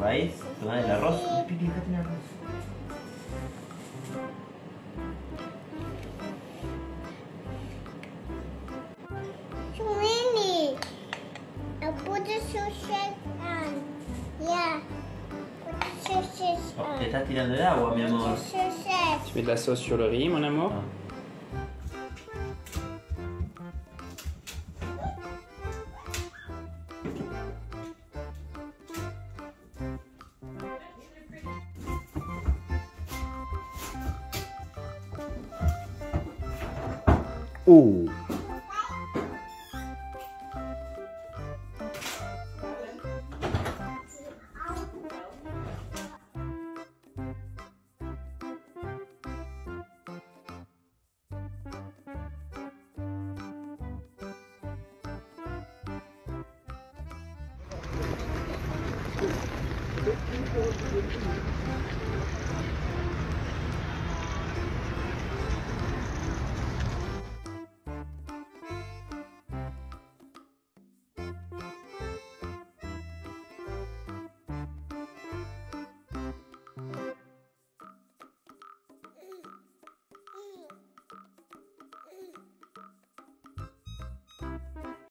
raíz, el arroz. Arroz. Sweeney, I put the sausage on. Yeah. Put the sausage Oh, te estás tirando de agua, mi amor. Sausage. Tu mets de la sauce sur le riz, mon amour? Ah. o Thank